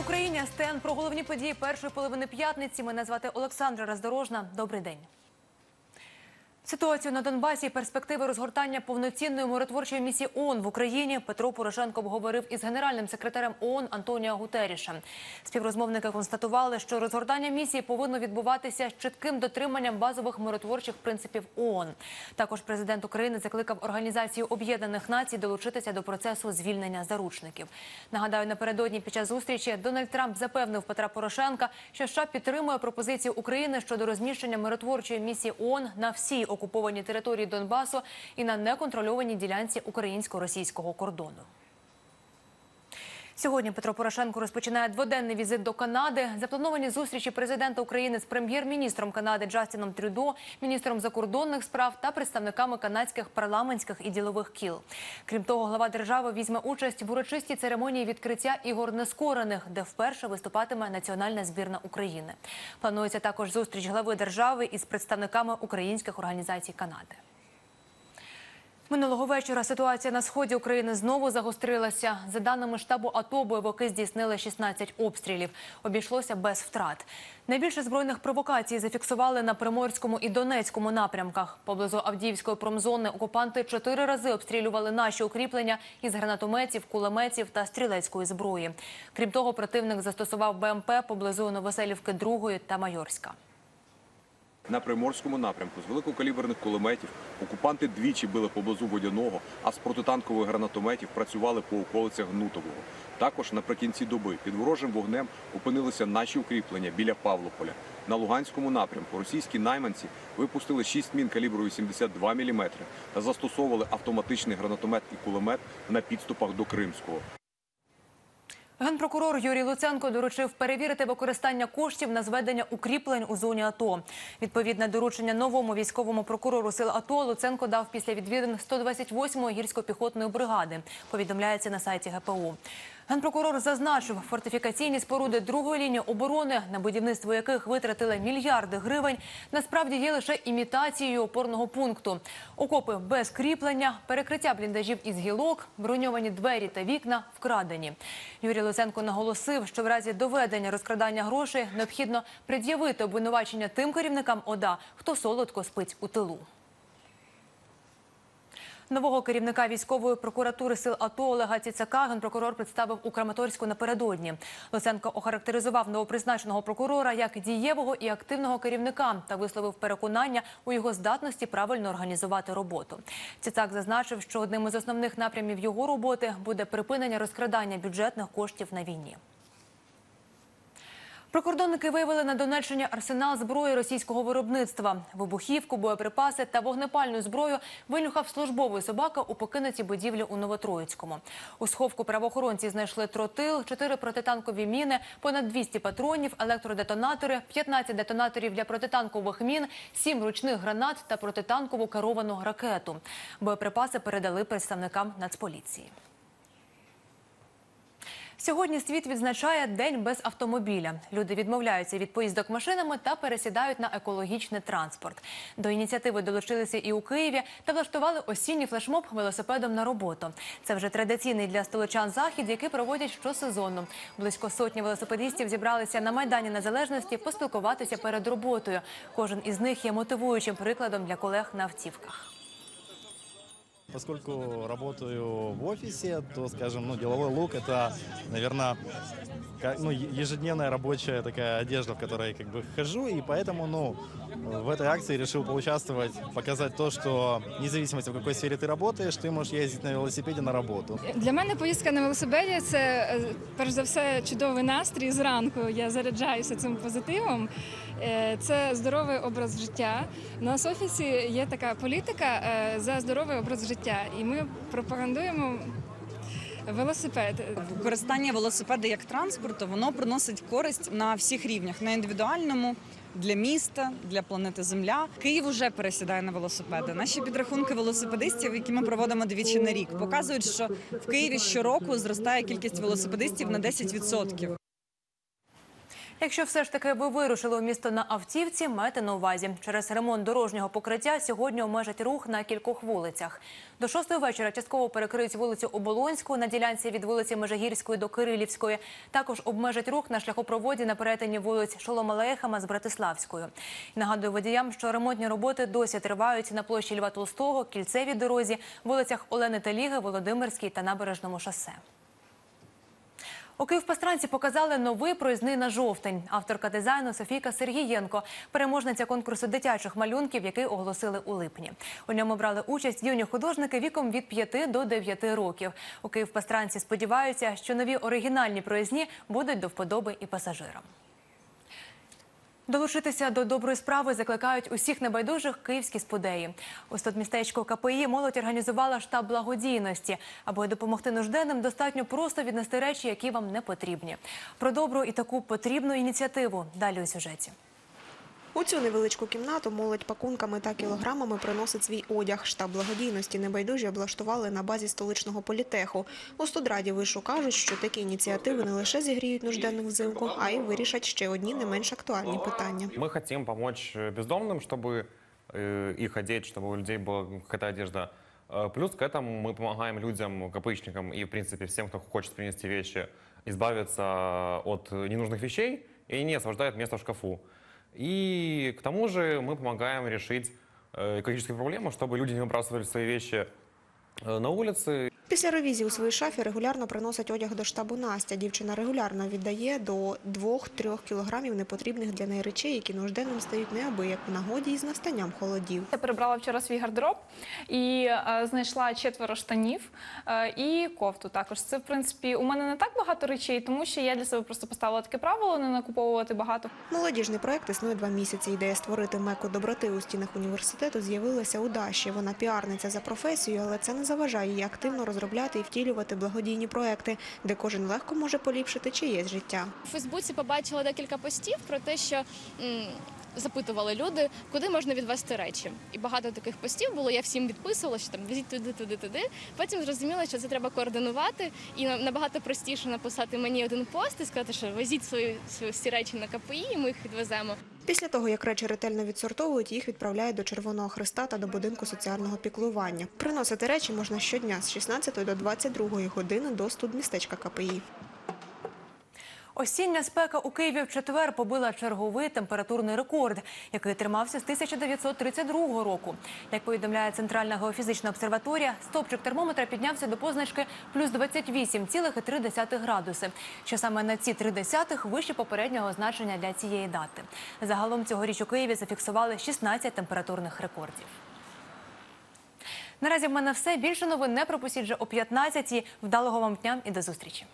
13 в Україні стен про головні події першої половини п'ятниці. Мене звати Олександра Роздорожна. Добрий день. Ситуацію на Донбасі і перспективи розгортання повноцінної миротворчої місії ООН в Україні Петро Порошенко обговорив із генеральним секретарем ООН Антоніо Гутерішем. Співрозмовники констатували, що розгортання місії повинно відбуватися з чітким дотриманням базових миротворчих принципів ООН. Також президент України закликав Організацію Об'єднаних Націй долучитися до процесу звільнення заручників. Нагадаю, напередодні під час зустрічі Дональд Трамп запевнив Петра Порошенка, що США підтримує пропозицію України щодо розміщення миротворчої місії ООН на всій окупованій території Донбасу і на неконтрольованій ділянці українсько-російського кордону. Сьогодні Петро Порошенко розпочинає дводенний візит до Канади. Заплановані зустрічі президента України з прем'єр-міністром Канади Джастіном Трюдо, міністром закордонних справ та представниками канадських парламентських і ділових кіл. Крім того, глава держави візьме участь в урочистій церемонії відкриття ігор нескорених, де вперше виступатиме національна збірна України. Планується також зустріч глави держави із представниками українських організацій Канади. Минулого вечора ситуація на сході України знову загострилася. За даними штабу АТО, бойовики здійснили 16 обстрілів. Обійшлося без втрат. Найбільше збройних провокацій зафіксували на Приморському і Донецькому напрямках. Поблизу Авдіївської промзони окупанти чотири рази обстрілювали наші укріплення із гранатометів, кулеметів та стрілецької зброї. Крім того, противник застосував БМП поблизу Новоселівки 2 та Майорська. На приморському напрямку з великокаліберних кулеметів окупанти двічі били поблизу водяного, а з протитанкових гранатометів працювали по околицях Гнутового. Також наприкінці доби під ворожим вогнем опинилися наші укріплення біля Павлополя. На Луганському напрямку російські найманці випустили 6 мін калібру 82 мм та застосовували автоматичний гранатомет і кулемет на підступах до Кримського. Генпрокурор Юрій Луценко доручив перевірити використання коштів на зведення укріплень у зоні АТО. Відповідне доручення новому військовому прокурору сил АТО Луценко дав після відвідин 128-ї гірсько-піхотної бригади. Повідомляється на сайті ГПУ. Генпрокурор зазначив, фортифікаційні споруди другої лінії оборони, на будівництво яких витратили мільярди гривень, насправді є лише імітацією опорного пункту. Окопи без кріплення, перекриття бліндажів із гілок, броньовані двері та вікна вкрадені. Юрій Луценко наголосив, що в разі доведення розкрадання грошей необхідно пред'явити обвинувачення тим керівникам ОДА, хто солодко спить у тилу. Нового керівника військової прокуратури сил АТО Олега Ціцака генпрокурор представив у Краматорську напередодні. Луценко охарактеризував новопризначеного прокурора як дієвого і активного керівника та висловив переконання у його здатності правильно організувати роботу. Ціцак зазначив, що одним із основних напрямів його роботи буде припинення розкрадання бюджетних коштів на війні. Прикордонники виявили на Донеччині арсенал зброї російського виробництва. Вибухівку, боєприпаси та вогнепальну зброю винюхав службовий собака у покинутій будівлі у Новотроїцькому. У сховку правоохоронці знайшли тротил, 4 протитанкові міни, понад 200 патронів, електродетонатори, 15 детонаторів для протитанкових мін, 7 ручних гранат та протитанкову керовану ракету. Боєприпаси передали представникам Нацполіції. Сьогодні світ відзначає день без автомобіля. Люди відмовляються від поїздок машинами та пересідають на екологічний транспорт. До ініціативи долучилися і у Києві та влаштували осінній флешмоб велосипедом на роботу. Це вже традиційний для столичан захід, який проводять щосезонно. Близько сотні велосипедистів зібралися на майдані незалежності поспілкуватися перед роботою. Кожен із них є мотивуючим прикладом для колег на автівках. Поскольку работаю в офисе, то, скажем, ну, деловой лук это, наверное, ну, ежедневная рабочая такая одежда, в которой я как бы хожу, и поэтому, ну, в этой акции решил поучаствовать, показать то, что независимо в какой сфере ты работаешь, ты можешь ездить на велосипеде на работу. Для мене поїздка на велосипеді це е, перш за все чудовий настрій. Зранку я заряджаюся цим позитивом. Е, Це здоровий образ життя. У нас в офісі є така політика е, за здоровий образ життя, і ми пропагандуємо велосипед. Використання велосипеда як транспорту воно приносить користь на всіх рівнях на індивідуальному. Для міста, для планети Земля Київ уже пересідає на велосипеди. Наші підрахунки велосипедистів, які ми проводимо двічі на рік, показують, що в Києві щороку зростає кількість велосипедистів на 10%. Якщо все ж таки ви вирушили у місто на автівці, майте на увазі. Через ремонт дорожнього покриття сьогодні обмежать рух на кількох вулицях. До шостої вечора частково перекриють вулицю Оболонську на ділянці від вулиці Межигірської до Кирилівської. Також обмежать рух на шляхопроводі на перетині вулиць Шоломалехама з Братиславською. Нагадую водіям, що ремонтні роботи досі тривають на площі Льва Толстого, кільцевій дорозі, вулицях Олени Таліги, Володимирській та Набережному шосе. У Київпастранці показали новий проїзний на жовтень. Авторка дизайну Софійка Сергієнко, переможниця конкурсу дитячих малюнків, який оголосили у липні. У ньому брали участь юні художники віком від 5 до 9 років. У Київпастранці сподіваються, що нові оригінальні проїзні будуть до вподоби і пасажирам. Долучитися до доброї справи закликають усіх небайдужих київські сподеї. У містечко КПІ молодь організувала штаб благодійності. Аби допомогти нужденним, достатньо просто віднести речі, які вам не потрібні. Про добру і таку потрібну ініціативу далі у сюжеті. У цю невеличку кімнату молодь пакунками та кілограмами приносить свій одяг. Штаб благодійності небайдужі облаштували на базі столичного політеху. У студраді вишу кажуть, що такі ініціативи не лише зігріють нужденних взимку, а й вирішать ще одні не менш актуальні питання. Мы хотим помочь э, бездомным, чтобы э, их одеть, чтобы у людей была какая-то одежда. Э, Плюс к этому мы помогаем людям, КПИшникам и, в принципе, всем, кто хочет принести вещи, избавиться от ненужных вещей и не освобождает место в шкафу. И к тому же мы помогаем решить э, экологические проблемы, чтобы люди не выбрасывали свои вещи э, на улице, Після ревізії у своїй шафі регулярно приносить одяг до штабу Настя. Дівчина регулярно віддає до 2-3 кілограмів непотрібних для неї речей, які нужденним стають неабияк в нагоді із настанням холодів. Я перебрала вчора свій гардероб і е, знайшла четверо штанів е, і кофту. Також це в принципі у мене не так багато речей, тому що я для себе просто поставила таке правило не накуповувати багато. Молодіжний проект існує два місяці. Ідея створити меку доброти у стінах університету з'явилася у Даші. Вона піарниця за професією, але це не заважає їй активно розробляти і втілювати благодійні проекти, де кожен легко може поліпшити чиєсь життя. У Фейсбуці побачила декілька постів про те, що запитували люди, куди можна відвести речі. І багато таких постів було. Я всім відписувала, що там везіть туди, туди, туди. Потім зрозуміла, що це треба координувати, і набагато простіше написати мені один пост і сказати, що везіть свої всі речі на КПІ, і ми їх відвеземо. Після того, як речі ретельно відсортовують, їх відправляють до Червоного Христа та до будинку соціального піклування. Приносити речі можна щодня з 16 до 22 години до студмістечка КПІ. Осіння спека у Києві в четвер побила черговий температурний рекорд, який тримався з 1932 року. Як повідомляє Центральна геофізична обсерваторія, стопчик термометра піднявся до позначки плюс 28,3 градуси, що саме на ці три десятих вище попереднього значення для цієї дати. Загалом цьогоріч у Києві зафіксували 16 температурних рекордів. Наразі в мене все. Більше новин не пропустіть вже о 15-й. Вдалого вам дня і до зустрічі.